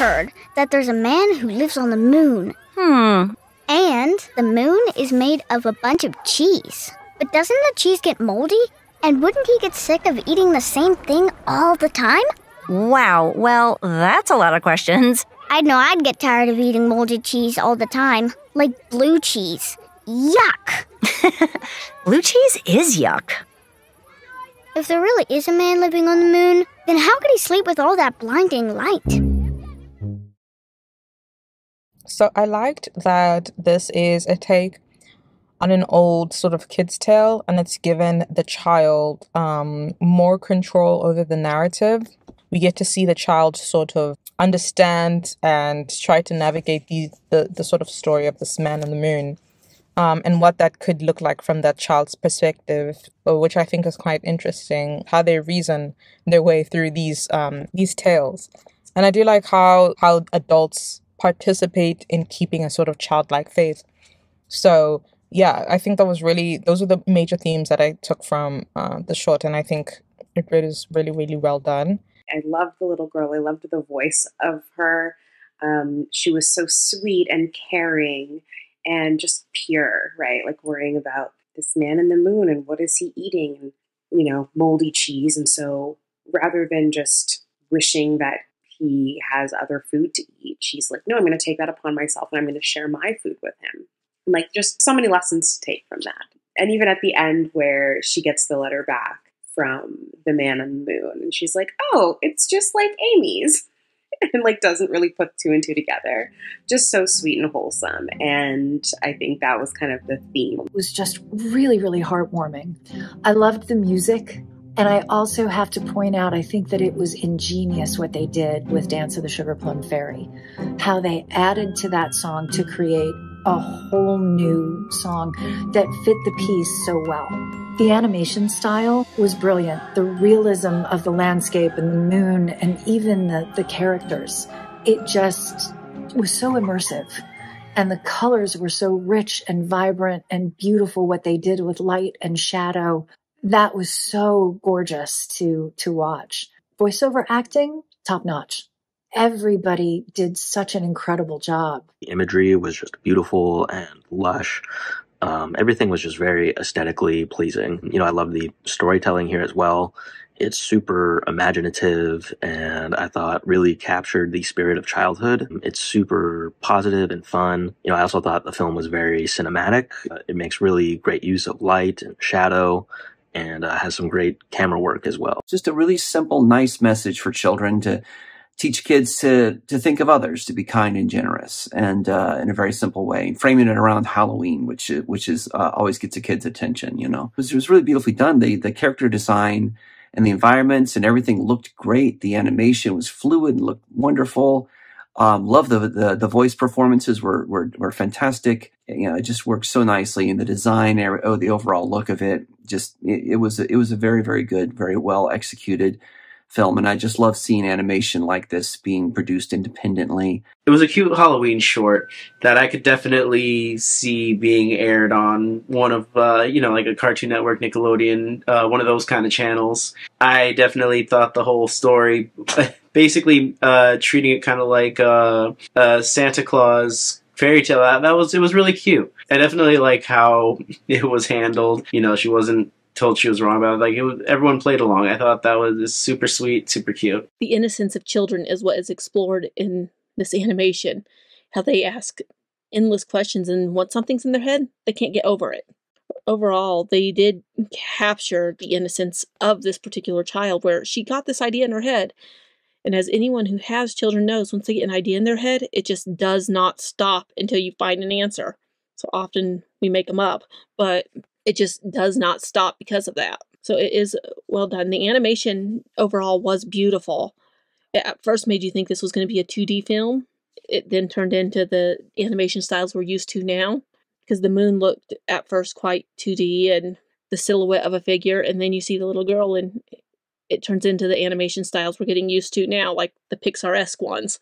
heard that there's a man who lives on the moon. Hmm. And the moon is made of a bunch of cheese. But doesn't the cheese get moldy? And wouldn't he get sick of eating the same thing all the time? Wow, well, that's a lot of questions. I know I'd get tired of eating moldy cheese all the time, like blue cheese. Yuck! Blue cheese is yuck. If there really is a man living on the moon, then how could he sleep with all that blinding light? So I liked that this is a take on an old sort of kid's tale and it's given the child um, more control over the narrative. We get to see the child sort of understand and try to navigate the, the, the sort of story of this man on the moon um, and what that could look like from that child's perspective, uh, which I think is quite interesting. How they reason their way through these um, these tales, and I do like how how adults participate in keeping a sort of childlike faith. So yeah, I think that was really those are the major themes that I took from uh, the short, and I think it is really really well done. I loved the little girl. I loved the voice of her. Um, she was so sweet and caring and just pure, right? Like worrying about this man in the moon and what is he eating you know, moldy cheese. And so rather than just wishing that he has other food to eat, she's like, no, I'm going to take that upon myself and I'm going to share my food with him. And like, just so many lessons to take from that. And even at the end where she gets the letter back from the man on the moon and she's like, oh, it's just like Amy's. and like doesn't really put two and two together. Just so sweet and wholesome. And I think that was kind of the theme. It was just really, really heartwarming. I loved the music. And I also have to point out, I think that it was ingenious what they did with Dance of the Sugar Plum Fairy. How they added to that song to create a whole new song that fit the piece so well. The animation style was brilliant. The realism of the landscape and the moon and even the, the characters. It just was so immersive. And the colors were so rich and vibrant and beautiful what they did with light and shadow. That was so gorgeous to, to watch. Voiceover acting, top notch everybody did such an incredible job. The imagery was just beautiful and lush. Um, everything was just very aesthetically pleasing. You know, I love the storytelling here as well. It's super imaginative and I thought really captured the spirit of childhood. It's super positive and fun. You know, I also thought the film was very cinematic. Uh, it makes really great use of light and shadow and uh, has some great camera work as well. Just a really simple, nice message for children to teach kids to to think of others, to be kind and generous, and uh, in a very simple way. Framing it around Halloween, which which is uh, always gets a kid's attention. You know, it was, it was really beautifully done. The the character design and the environments and everything looked great. The animation was fluid, and looked wonderful. Um, love the, the the voice performances were were were fantastic. You know, it just worked so nicely, in the design, oh, the overall look of it, just it, it was a, it was a very very good, very well executed film. And I just love seeing animation like this being produced independently. It was a cute Halloween short that I could definitely see being aired on one of, uh, you know, like a Cartoon Network, Nickelodeon, uh, one of those kind of channels. I definitely thought the whole story, basically uh, treating it kind of like uh, Santa Claus fairy tale. That, that was it was really cute. I definitely like how it was handled. You know, she wasn't told she was wrong about it. Like it was, everyone played along. I thought that was super sweet, super cute. The innocence of children is what is explored in this animation. How they ask endless questions, and once something's in their head, they can't get over it. Overall, they did capture the innocence of this particular child, where she got this idea in her head. And as anyone who has children knows, once they get an idea in their head, it just does not stop until you find an answer. So often we make them up, but it just does not stop because of that. So it is uh, well done. The animation overall was beautiful. It at first made you think this was going to be a 2D film. It then turned into the animation styles we're used to now because the moon looked at first quite 2D and the silhouette of a figure, and then you see the little girl, and it turns into the animation styles we're getting used to now, like the Pixar esque ones.